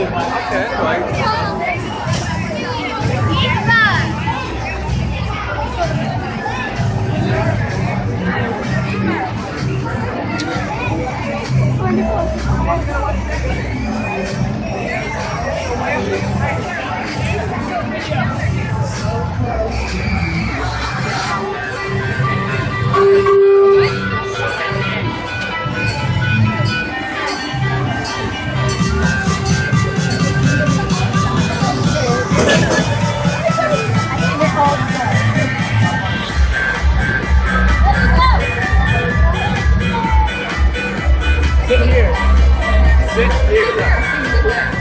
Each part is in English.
okay, like, Sit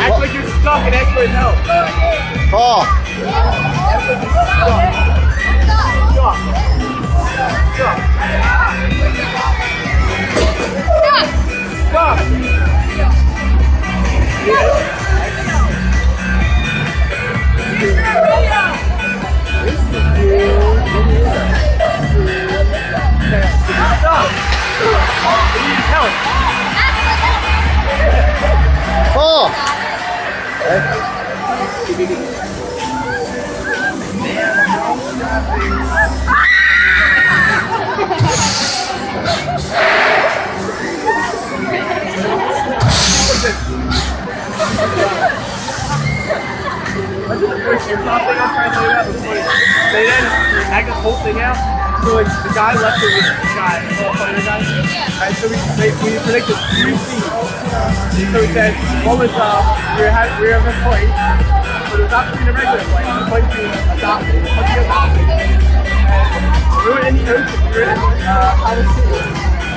Act like you're stuck and ask for help. Paul, Act like you're stuck. Wait, your top thing I'm trying to tell you about was funny. They then act this whole thing out. So like the guy left it with the guy, the guy. Yeah. And so we they, we predicted three seats. So we said one was uh we had we have a point, but it was not being a regular point. The plate being adopted, puppy adopted. And we were in the ocean, we were in uh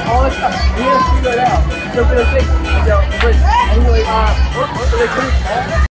all this stuff. We need to figure it out. So for the sake, you know, but anyway, uh, we're, they.